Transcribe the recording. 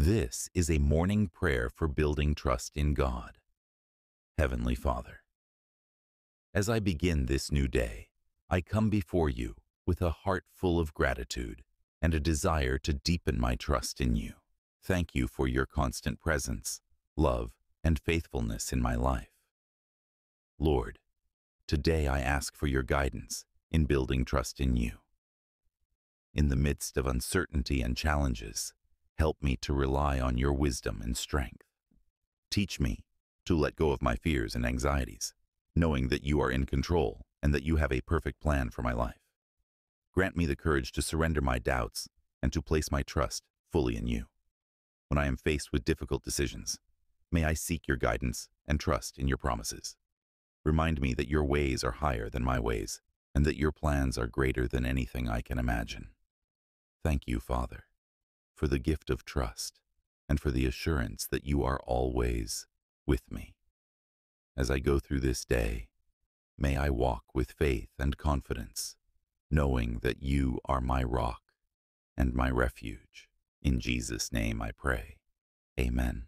This is a morning prayer for building trust in God. Heavenly Father, as I begin this new day, I come before you with a heart full of gratitude and a desire to deepen my trust in you. Thank you for your constant presence, love, and faithfulness in my life. Lord, today I ask for your guidance in building trust in you. In the midst of uncertainty and challenges, help me to rely on your wisdom and strength. Teach me to let go of my fears and anxieties, knowing that you are in control and that you have a perfect plan for my life. Grant me the courage to surrender my doubts and to place my trust fully in you. When I am faced with difficult decisions, may I seek your guidance and trust in your promises. Remind me that your ways are higher than my ways and that your plans are greater than anything I can imagine. Thank you, Father, for the gift of trust and for the assurance that you are always with me. As I go through this day, may I walk with faith and confidence, knowing that you are my rock and my refuge. In Jesus' name I pray. Amen.